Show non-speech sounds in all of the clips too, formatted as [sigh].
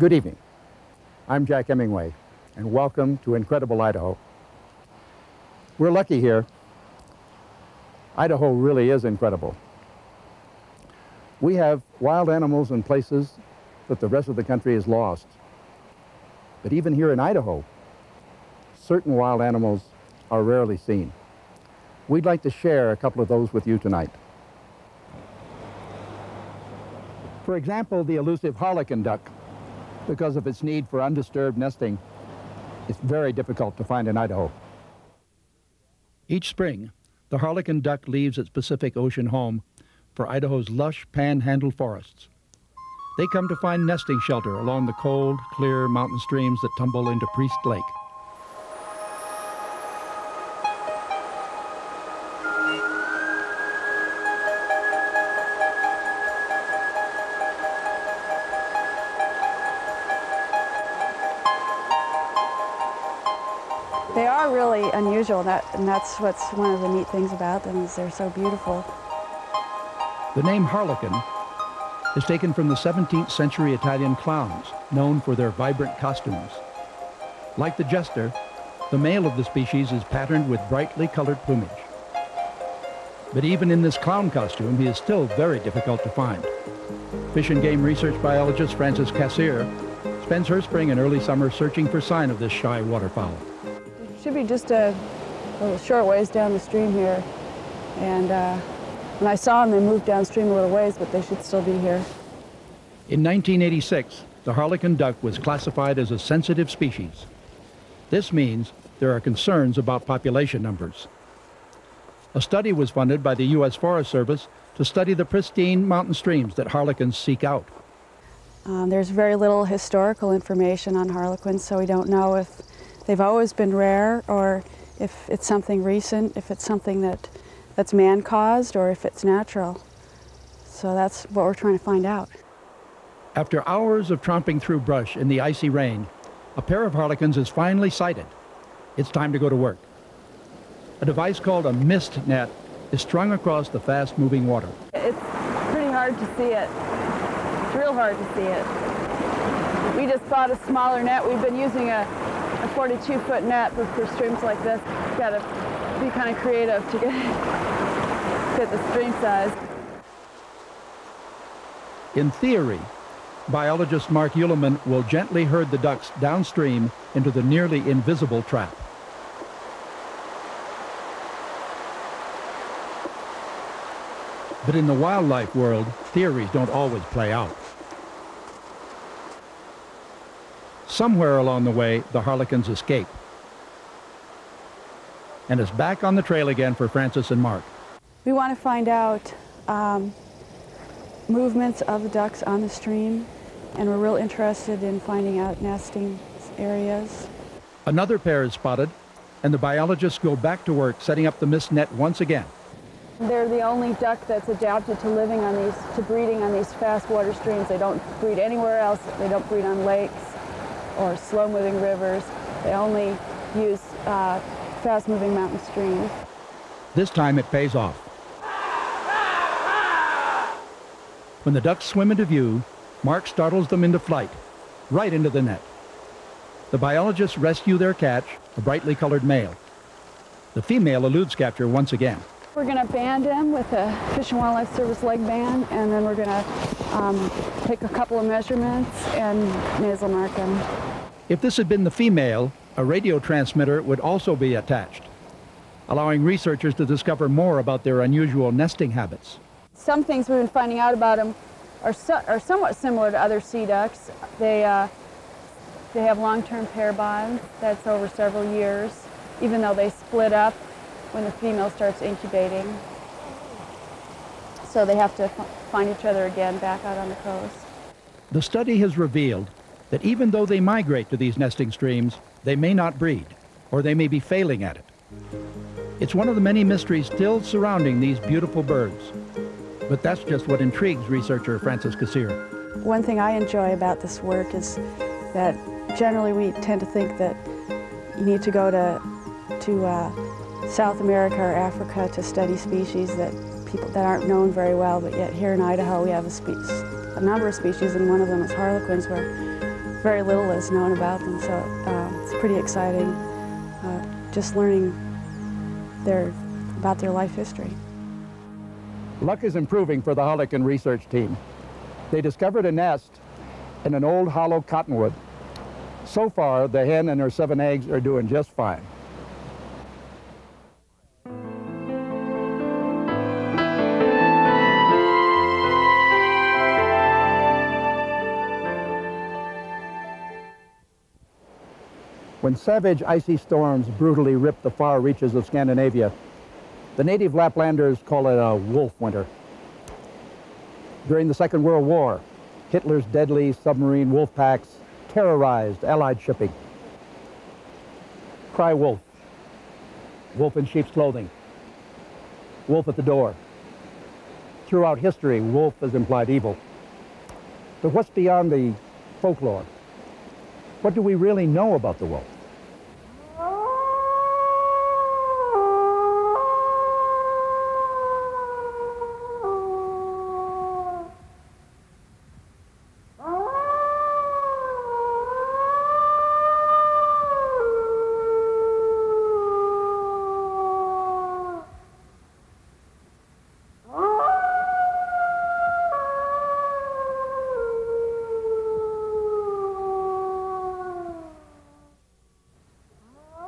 Good evening. I'm Jack Hemingway, and welcome to Incredible Idaho. We're lucky here. Idaho really is incredible. We have wild animals in places that the rest of the country is lost. But even here in Idaho, certain wild animals are rarely seen. We'd like to share a couple of those with you tonight. For example, the elusive harlequin duck, because of its need for undisturbed nesting, it's very difficult to find in Idaho. Each spring, the harlequin duck leaves its Pacific Ocean home for Idaho's lush panhandle forests. They come to find nesting shelter along the cold, clear mountain streams that tumble into Priest Lake. Unusual, that, and that's what's one of the neat things about them is they're so beautiful. The name harlequin is taken from the 17th century Italian clowns, known for their vibrant costumes. Like the jester, the male of the species is patterned with brightly colored plumage. But even in this clown costume, he is still very difficult to find. Fish and Game research biologist Frances Cassirer spends her spring and early summer searching for sign of this shy waterfowl. Should be just a little short ways down the stream here. And uh, when I saw them, they moved downstream a little ways, but they should still be here. In 1986, the harlequin duck was classified as a sensitive species. This means there are concerns about population numbers. A study was funded by the U.S. Forest Service to study the pristine mountain streams that harlequins seek out. Um, there's very little historical information on harlequins, so we don't know if they've always been rare or if it's something recent, if it's something that, that's man-caused or if it's natural. So that's what we're trying to find out. After hours of tromping through brush in the icy rain, a pair of harlequins is finally sighted. It's time to go to work. A device called a mist net is strung across the fast-moving water. It's pretty hard to see it. It's real hard to see it. We just bought a smaller net. We've been using a, a 42-foot net, but for streams like this, you've got to be kind of creative to get [laughs] fit the stream size. In theory, biologist Mark Uleman will gently herd the ducks downstream into the nearly invisible trap. But in the wildlife world, theories don't always play out. Somewhere along the way, the harlequins escape. And it's back on the trail again for Frances and Mark. We want to find out um, movements of the ducks on the stream, and we're real interested in finding out nesting areas. Another pair is spotted, and the biologists go back to work setting up the mist net once again. They're the only duck that's adapted to living on these, to breeding on these fast water streams. They don't breed anywhere else. They don't breed on lakes or slow-moving rivers. They only use uh, fast-moving mountain streams. This time it pays off. When the ducks swim into view, Mark startles them into flight, right into the net. The biologists rescue their catch, a brightly colored male. The female eludes capture once again. We're going to band him with a Fish and Wildlife Service leg band, and then we're going to um, take a couple of measurements and nasal mark him. If this had been the female, a radio transmitter would also be attached, allowing researchers to discover more about their unusual nesting habits. Some things we've been finding out about them are, so, are somewhat similar to other sea ducks. They, uh, they have long-term pair bonds that's over several years, even though they split up when the female starts incubating. So they have to find each other again back out on the coast. The study has revealed that even though they migrate to these nesting streams, they may not breed, or they may be failing at it. It's one of the many mysteries still surrounding these beautiful birds. But that's just what intrigues researcher Frances Cassirer. One thing I enjoy about this work is that generally we tend to think that you need to go to, to uh, South America or Africa to study species that people that aren't known very well, but yet here in Idaho we have a, spe a number of species, and one of them is harlequins, where very little is known about them, so uh, it's pretty exciting uh, just learning their, about their life history. Luck is improving for the Harlequin research team. They discovered a nest in an old hollow cottonwood. So far, the hen and her seven eggs are doing just fine. When savage icy storms brutally rip the far reaches of Scandinavia, the native Laplanders call it a wolf winter. During the Second World War, Hitler's deadly submarine wolf packs terrorized Allied shipping. Cry wolf. Wolf in sheep's clothing. Wolf at the door. Throughout history, wolf has implied evil. But what's beyond the folklore? What do we really know about the wolf?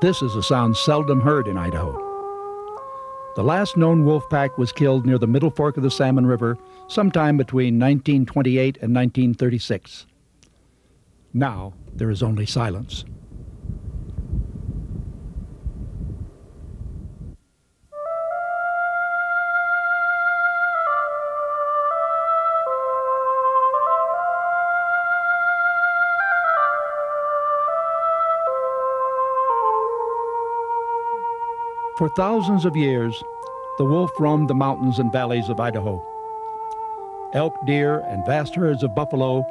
This is a sound seldom heard in Idaho. The last known wolf pack was killed near the middle fork of the Salmon River sometime between 1928 and 1936. Now there is only silence. For thousands of years, the wolf roamed the mountains and valleys of Idaho. Elk, deer, and vast herds of buffalo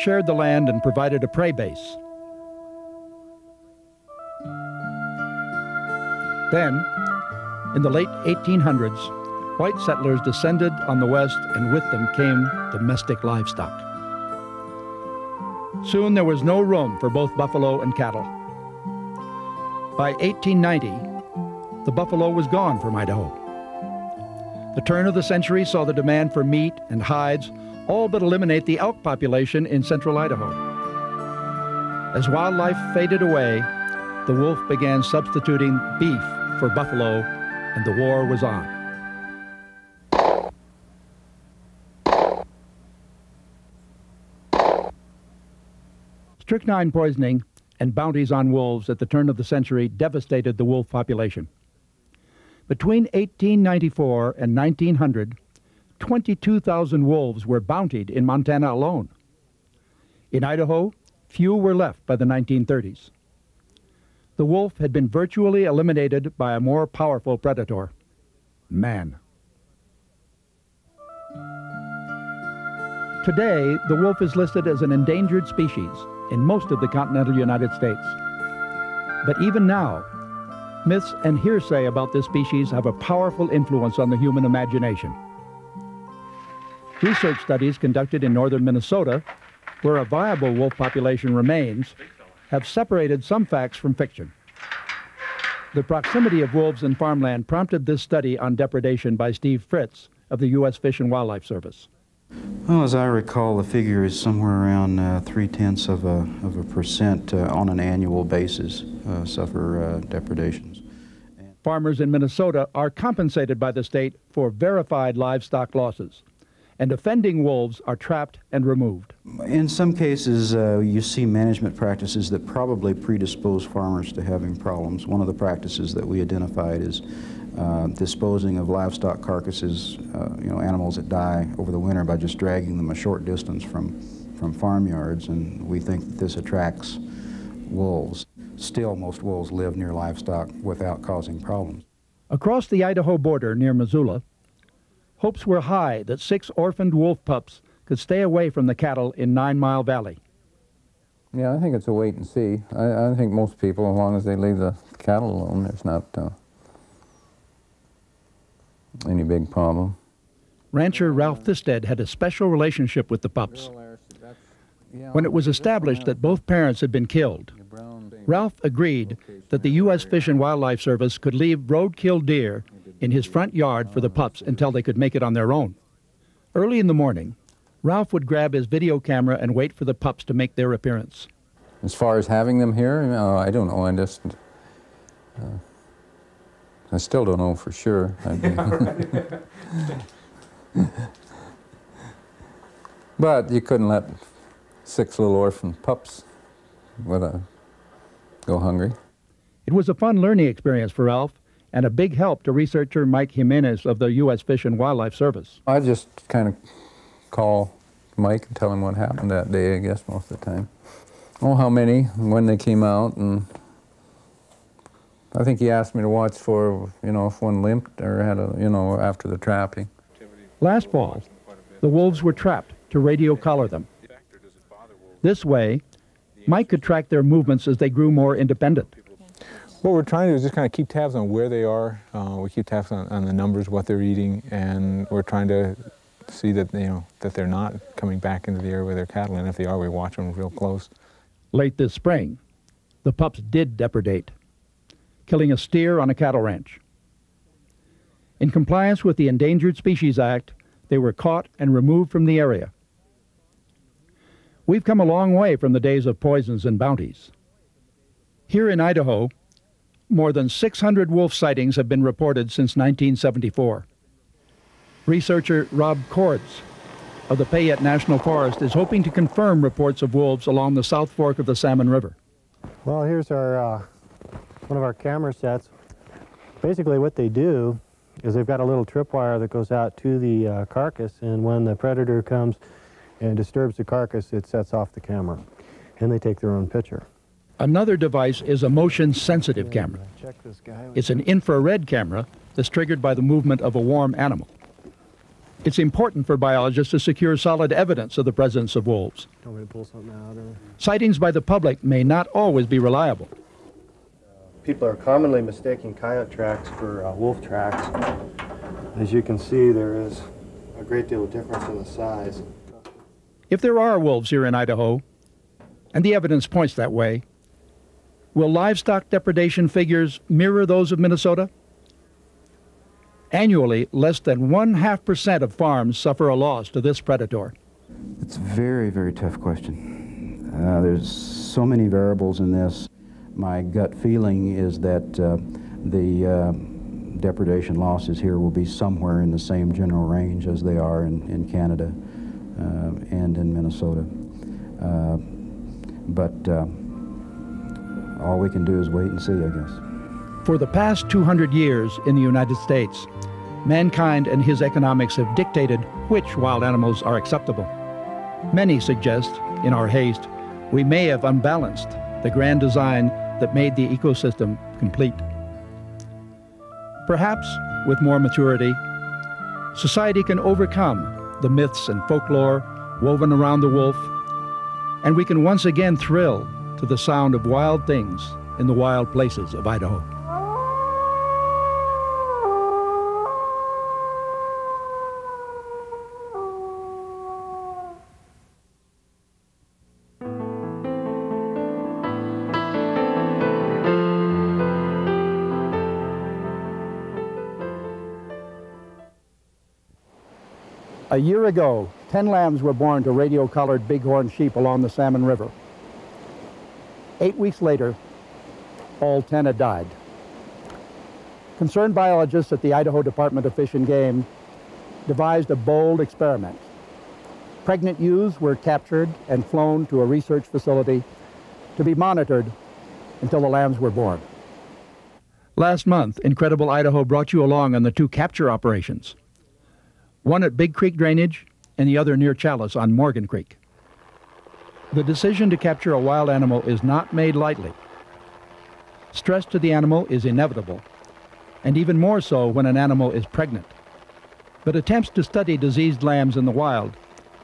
shared the land and provided a prey base. Then, in the late 1800s, white settlers descended on the west, and with them came domestic livestock. Soon there was no room for both buffalo and cattle. By 1890, the buffalo was gone from Idaho. The turn of the century saw the demand for meat and hides all but eliminate the elk population in central Idaho. As wildlife faded away, the wolf began substituting beef for buffalo, and the war was on. Strychnine poisoning and bounties on wolves at the turn of the century devastated the wolf population. Between 1894 and 1900, 22,000 wolves were bountied in Montana alone. In Idaho, few were left by the 1930s. The wolf had been virtually eliminated by a more powerful predator, man. Today, the wolf is listed as an endangered species in most of the continental United States. But even now, Myths and hearsay about this species have a powerful influence on the human imagination. Research studies conducted in northern Minnesota, where a viable wolf population remains, have separated some facts from fiction. The proximity of wolves in farmland prompted this study on depredation by Steve Fritts of the U.S. Fish and Wildlife Service. Well, as I recall, the figure is somewhere around uh, three tenths of a, of a percent uh, on an annual basis uh, suffer uh, depredations. Farmers in Minnesota are compensated by the state for verified livestock losses, and offending wolves are trapped and removed. In some cases, uh, you see management practices that probably predispose farmers to having problems. One of the practices that we identified is uh, disposing of livestock carcasses, uh, you know, animals that die over the winter by just dragging them a short distance from, from farmyards, and we think that this attracts wolves. Still, most wolves live near livestock without causing problems. Across the Idaho border near Missoula, hopes were high that six orphaned wolf pups could stay away from the cattle in Nine Mile Valley. Yeah, I think it's a wait and see. I, I think most people, as long as they leave the cattle alone, there's not uh, any big problem. Rancher Ralph Thisted had a special relationship with the pups. when it was established that both parents had been killed. Ralph agreed that the U.S. Fish and Wildlife Service could leave roadkill deer in his front yard for the pups until they could make it on their own. Early in the morning, Ralph would grab his video camera and wait for the pups to make their appearance. As far as having them here, uh, I don't know. I just, uh, I still don't know for sure. [laughs] [laughs] but you couldn't let six little orphan pups with a, go hungry. It was a fun learning experience for Ralph and a big help to researcher Mike Jimenez of the U.S. Fish and Wildlife Service. I just kind of call Mike and tell him what happened that day, I guess, most of the time. Oh, how many, when they came out, and I think he asked me to watch for, you know, if one limped or had a, you know, after the trapping. Last fall, the wolves were trapped to radio collar them. This way, Mike could track their movements as they grew more independent. What we're trying to do is just kind of keep tabs on where they are. Uh, we keep tabs on, on, the numbers, what they're eating, and we're trying to see that you know that they're not coming back into the area where their cattle, and if they are, we watch them real close. Late this spring, the pups did depredate, killing a steer on a cattle ranch. In compliance with the Endangered Species Act, they were caught and removed from the area. We've come a long way from the days of poisons and bounties. Here in Idaho, more than 600 wolf sightings have been reported since 1974. Researcher Rob Cords of the Payette National Forest is hoping to confirm reports of wolves along the South Fork of the Salmon River. Well, here's our uh, one of our camera sets. Basically what they do is they've got a little tripwire that goes out to the uh, carcass, and when the predator comes and disturbs the carcass, it sets off the camera, and they take their own picture. Another device is a motion-sensitive camera. It's an infrared camera that's triggered by the movement of a warm animal. It's important for biologists to secure solid evidence of the presence of wolves. Sightings by the public may not always be reliable. People are commonly mistaking coyote tracks for uh, wolf tracks. As you can see, there is a great deal of difference in the size. If there are wolves here in Idaho, and the evidence points that way, will livestock depredation figures mirror those of Minnesota? Annually, less than one half percent of farms suffer a loss to this predator. It's a very, very tough question. Uh, there's so many variables in this. My gut feeling is that uh, the uh, depredation losses here will be somewhere in the same general range as they are in, in Canada uh, and in Minnesota. Uh, but uh, all we can do is wait and see, I guess. For the past 200 years in the United States, mankind and his economics have dictated which wild animals are acceptable. Many suggest, in our haste, we may have unbalanced the grand design that made the ecosystem complete. Perhaps, with more maturity, society can overcome the myths and folklore woven around the wolf, and we can once again thrill to the sound of wild things in the wild places of Idaho. A year ago, 10 lambs were born to radio-collared bighorn sheep along the Salmon River. Eight weeks later, all 10 had died. Concerned biologists at the Idaho Department of Fish and Game devised a bold experiment. Pregnant ewes were captured and flown to a research facility to be monitored until the lambs were born. Last month, Incredible Idaho brought you along on the two capture operations, one at Big Creek Drainage and the other near Challis on Morgan Creek. The decision to capture a wild animal is not made lightly. Stress to the animal is inevitable, and even more so when an animal is pregnant. But attempts to study diseased lambs in the wild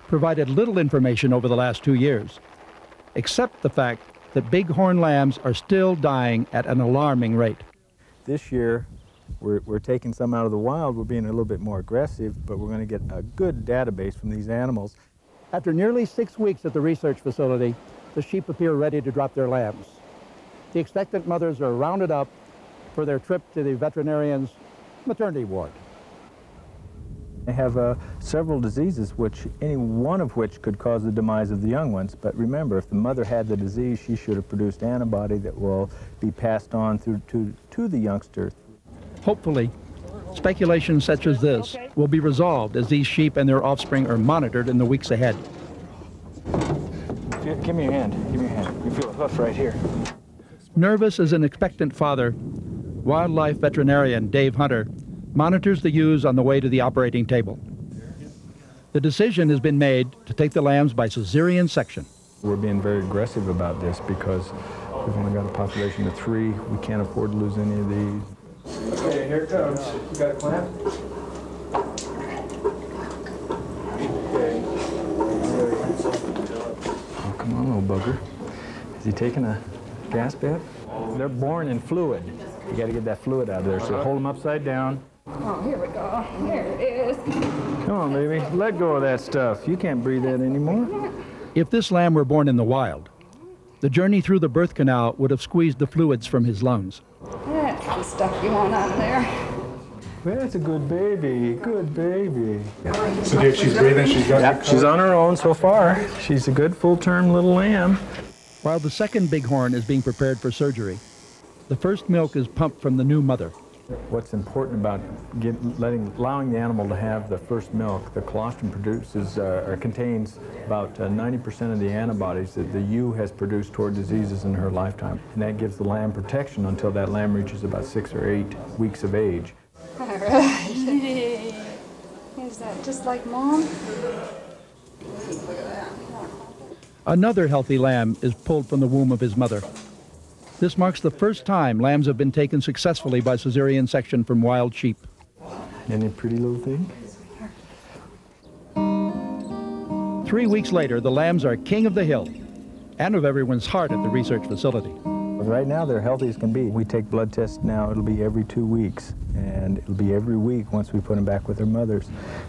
provided little information over the last two years, except the fact that bighorn lambs are still dying at an alarming rate. This year, we're, we're taking some out of the wild. We're being a little bit more aggressive, but we're going to get a good database from these animals After nearly six weeks at the research facility, the sheep appear ready to drop their lambs. The expectant mothers are rounded up for their trip to the veterinarian's maternity ward. They have uh, several diseases, which any one of which could cause the demise of the young ones. But remember, if the mother had the disease, she should have produced antibody that will be passed on through to, to the youngster. Hopefully, speculation such as this will be resolved as these sheep and their offspring are monitored in the weeks ahead. Give me your hand. Give me your hand. You feel a hoof right here. Nervous as an expectant father, wildlife veterinarian Dave Hunter monitors the ewes on the way to the operating table. The decision has been made to take the lambs by cesarean section. We're being very aggressive about this because we've only got a population of three. We can't afford to lose any of these. Okay, here it comes. You got a clamp? Okay. Oh, come on, little bugger. Is he taking a gas bath? They're born in fluid. You got to get that fluid out of there. So hold them upside down. Oh, here we go. There it is. Come on, baby. Let go of that stuff. You can't breathe that anymore. If this lamb were born in the wild, the journey through the birth canal would have squeezed the fluids from his lungs. That's the stuff you want out of there. That's a good baby. Good baby. So Dave, she's breathing. She's got. Yep, she's on her own so far. She's a good full-term little lamb. While the second bighorn is being prepared for surgery, the first milk is pumped from the new mother. What's important about get, letting, allowing the animal to have the first milk, the colostrum produces uh, or contains about 90% uh, of the antibodies that the ewe has produced toward diseases in her lifetime. And that gives the lamb protection until that lamb reaches about six or eight weeks of age. All right. [laughs] Is that just like mom? Another healthy lamb is pulled from the womb of his mother. This marks the first time lambs have been taken successfully by cesarean section from wild sheep. Isn't it a pretty little thing? Three weeks later, the lambs are king of the hill and of everyone's heart at the research facility. Right now, they're healthy as can be. We take blood tests now. It'll be every two weeks, and it'll be every week once we put them back with their mothers.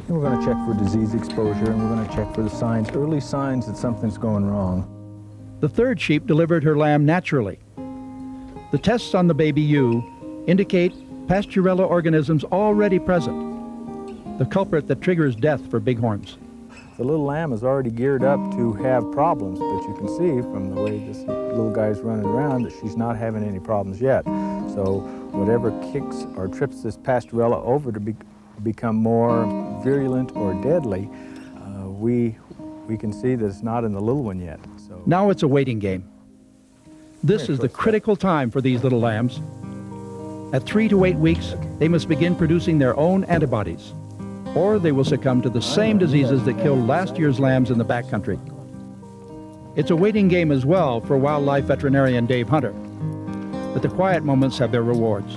And we're going to check for disease exposure, and we're going to check for the signs, early signs that something's going wrong. The third sheep delivered her lamb naturally. The tests on the baby ewe indicate Pasteurella organisms already present, the culprit that triggers death for bighorns. The little lamb is already geared up to have problems, but you can see from the way this little guy's running around that she's not having any problems yet. So whatever kicks or trips this Pasteurella over to be, become more virulent or deadly, uh, we, we can see that it's not in the little one yet. So Now it's a waiting game. This is the critical time for these little lambs. At three to eight weeks, they must begin producing their own antibodies, or they will succumb to the same diseases that killed last year's lambs in the backcountry. It's a waiting game as well for wildlife veterinarian Dave Hunter, but the quiet moments have their rewards.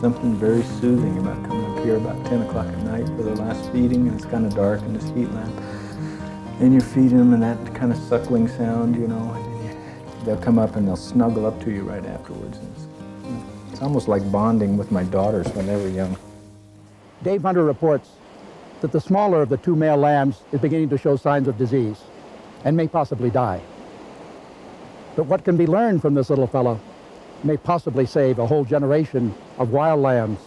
Something very soothing about coming up here about 10 o'clock at night for the last feeding, and it's kind of dark in this heat lamp. And you're feeding them, and that kind of suckling sound, you know, they'll come up and they'll snuggle up to you right afterwards. It's, it's almost like bonding with my daughters when they were young. Dave Hunter reports that the smaller of the two male lambs is beginning to show signs of disease and may possibly die. But what can be learned from this little fellow may possibly save a whole generation of wild lambs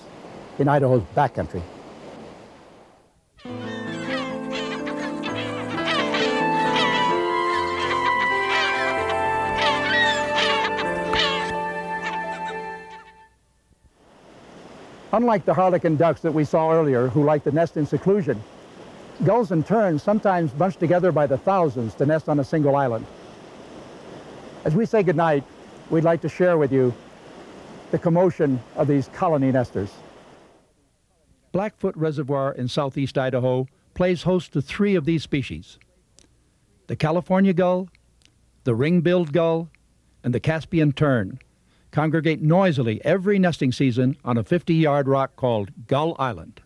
in Idaho's backcountry. Unlike the harlequin ducks that we saw earlier, who like to nest in seclusion, gulls and terns sometimes bunch together by the thousands to nest on a single island. As we say goodnight, we'd like to share with you the commotion of these colony nesters. Blackfoot Reservoir in southeast Idaho plays host to three of these species. The California gull, the ring-billed gull, and the Caspian tern congregate noisily every nesting season on a 50-yard rock called Gull Island.